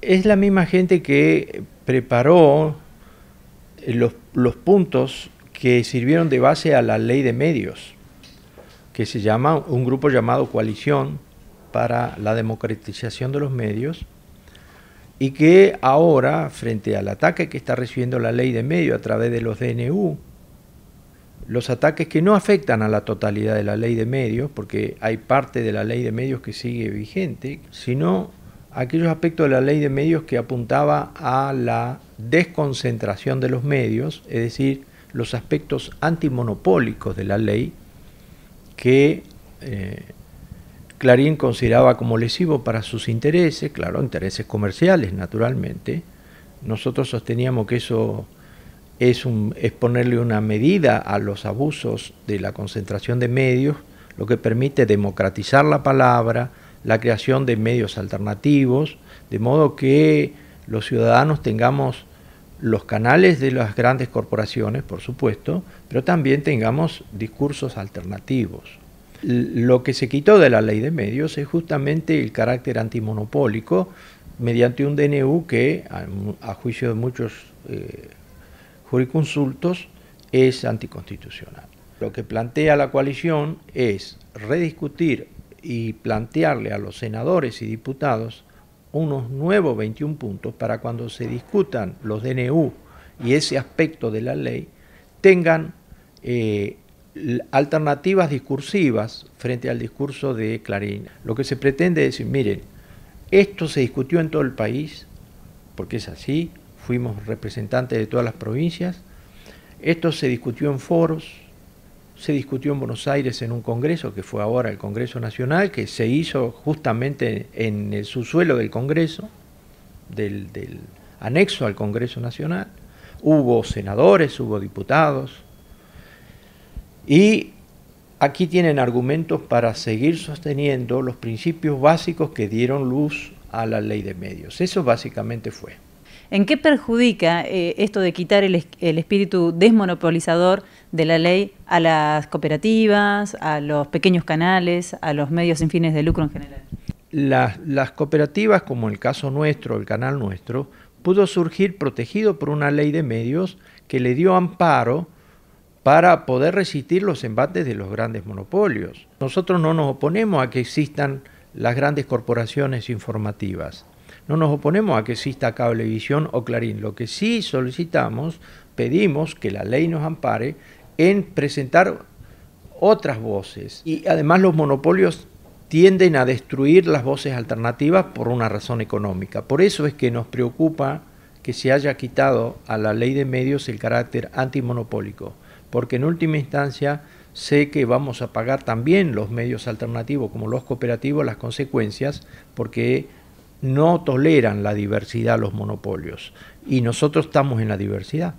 Es la misma gente que preparó los, los puntos que sirvieron de base a la ley de medios, que se llama un grupo llamado Coalición para la Democratización de los Medios, y que ahora, frente al ataque que está recibiendo la ley de medios a través de los DNU, los ataques que no afectan a la totalidad de la ley de medios, porque hay parte de la ley de medios que sigue vigente, sino aquellos aspectos de la ley de medios que apuntaba a la desconcentración de los medios, es decir, los aspectos antimonopólicos de la ley que eh, Clarín consideraba como lesivo para sus intereses, claro, intereses comerciales naturalmente. Nosotros sosteníamos que eso es, un, es ponerle una medida a los abusos de la concentración de medios, lo que permite democratizar la palabra, la creación de medios alternativos, de modo que los ciudadanos tengamos los canales de las grandes corporaciones, por supuesto, pero también tengamos discursos alternativos. Lo que se quitó de la ley de medios es justamente el carácter antimonopólico mediante un DNU que, a, juicio de muchos eh, es anticonstitucional. Lo que plantea la coalición es rediscutir y plantearle a los senadores y diputados unos nuevos 21 puntos para cuando se discutan los DNU y ese aspecto de la ley tengan eh, alternativas discursivas frente al discurso de Clarín. Lo que se pretende es decir, miren, esto se discutió en todo el país, porque es así, fuimos representantes de todas las provincias, esto se discutió en foros, se discutió en Buenos Aires en un congreso, que fue ahora el Congreso Nacional, que se hizo justamente en el subsuelo del Congreso, del, del anexo al Congreso Nacional. Hubo senadores, hubo diputados, y aquí tienen argumentos para seguir sosteniendo los principios básicos que dieron luz a la ley de medios. Eso básicamente fue. ¿En qué perjudica eh, esto de quitar el, espíritu desmonopolizador de la ley a las cooperativas, a los pequeños canales, a los medios sin fines de lucro en general? Las, las cooperativas, como el caso nuestro, el canal nuestro, pudo surgir protegido por una ley de medios que le dio amparo para poder resistir los embates de los grandes monopolios. Nosotros no nos oponemos a que existan las grandes corporaciones informativas. No nos oponemos a que exista Cablevisión o Clarín. Lo que sí solicitamos, pedimos que la ley nos ampare en presentar otras voces. Y además los monopolios tienden a destruir las voces alternativas por una razón económica. Por eso es que nos preocupa que se haya quitado a la ley de medios el carácter antimonopólico porque en última instancia sé que vamos a pagar también los medios alternativos como los cooperativos las consecuencias porque no toleran la diversidad los monopolios y nosotros estamos en la diversidad.